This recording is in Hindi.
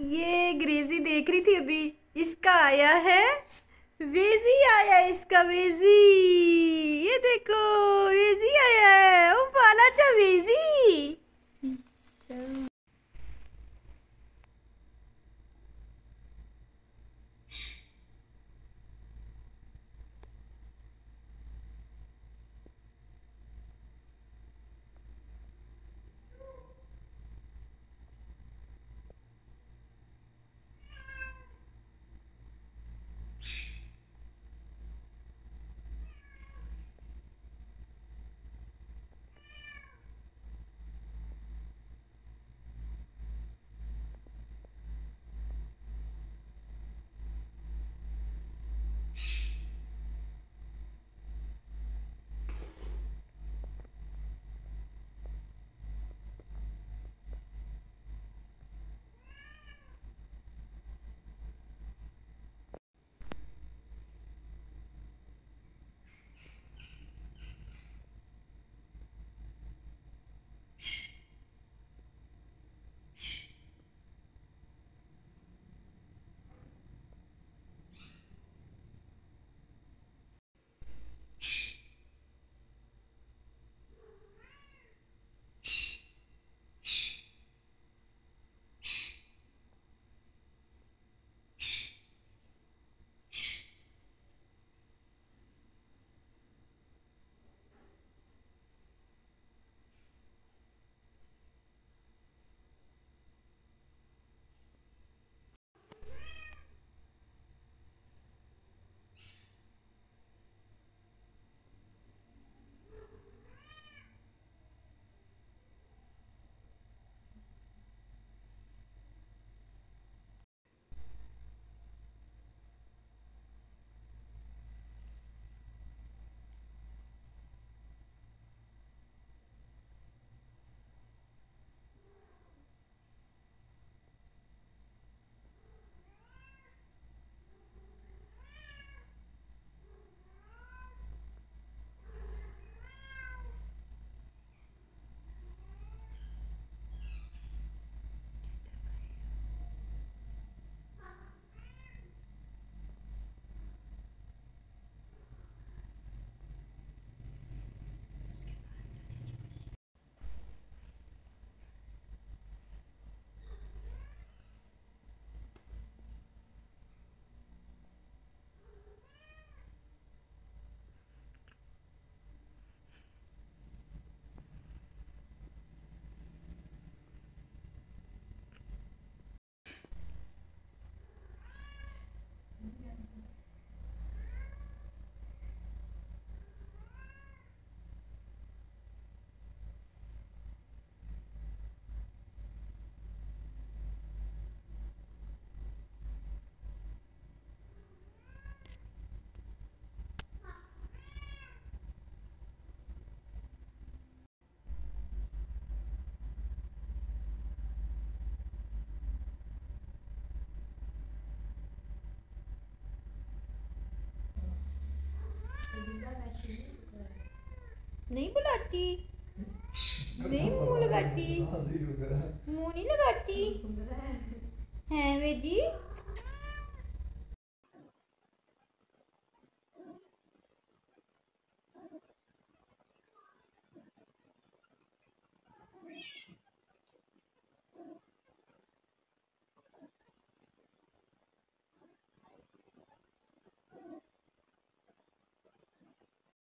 ये ग्रेजी देख रही थी अभी। इसका आया है। वेजी आया इसका, वेजी। ये देखो, वेजी आया है। वो पाला चा वेजी। नहीं बुलाती नहीं मुंह लगाती मुंह नहीं लगाती है वेजी